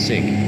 sick.